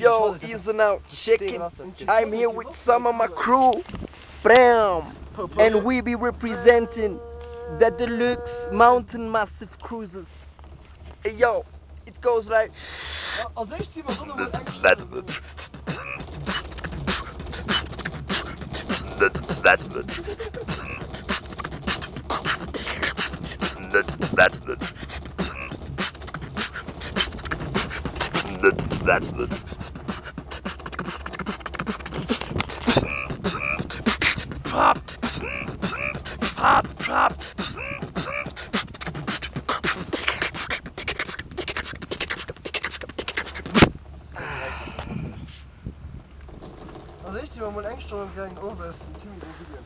Yo, easy now, chicken. I'm here with some of my crew, Spram, and we be representing the deluxe mountain massive cruises. Hey yo, it goes like. Ja, Also ich zieh mal mal Engstrom gegen oben ist ein Team so Video.